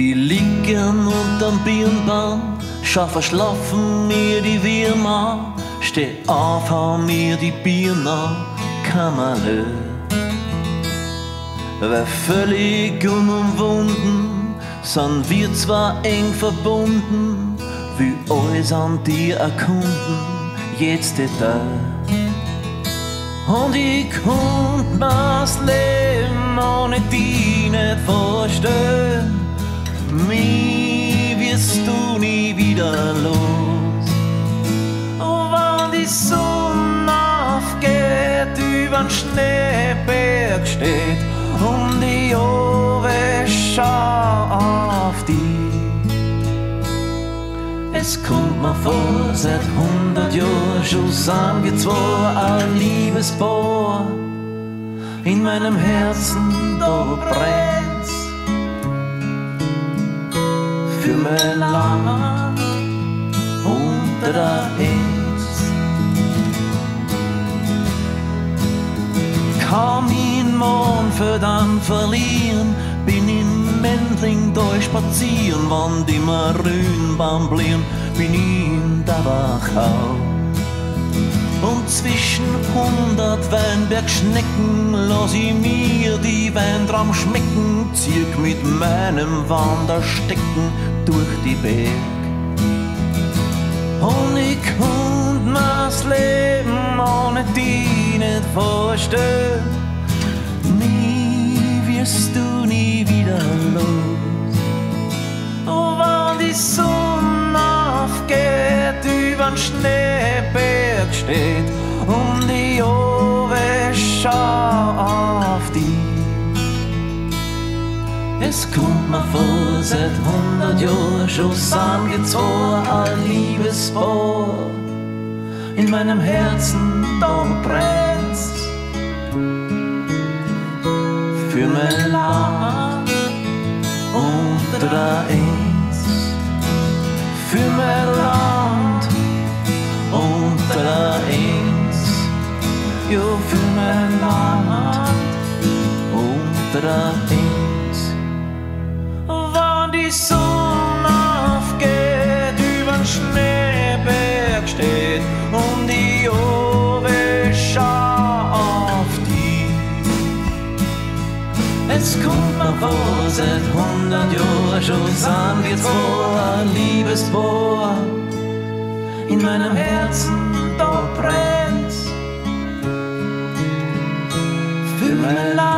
Ich lieg gern unterm Birnbaum, schau verschlafen mir die Würmer, steh auf, hau mir die Birne, Kammerle. Wer völlig unumwunden, sind wir zwar eng verbunden, wie alles an dir erkunden, jetzt da. Und ich konnte mir's Leben ohne die nicht vorstellen. Mich wirst du nie wieder los. Und wenn die Sonne aufgeht, übern Schneeberg steht und die Owe schau auf dich. Es kommt mir vor, seit hundert Jahren schon sind wir zwei ein Liebespaar. In meinem Herzen da brennt's für mein Land unter der Eins. Kaum ihn morgen für dann verlieren, bin im Mendling durchspazieren, wann die Marünbaum blieben, bin in der Wachau. Und zwischen hundert Weinbergschnecken lass ich mir die Weintraum schmecken, zirk mit meinem Wanderstecken durch die Berg. Und ich konnt mir's Leben ohne die nicht vorstellen. Nie wirst du nie wieder los. Und wenn die Sonne aufgeht, übern Schneeberg steht und die Owe schau Es kommt mir vor, seit hundert Jahren schon zwei ein Liebespaar. In meinem Herzen da brennt's für mein Land der Eins. Für mein Land der Eins. Ja, für mein Land der Eins. Vor, seit hundert Jahren schon sind wir zwei ein Liebespaar. In meinem Herzen da brennt's für mein Land